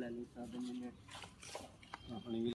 ले ली अपनी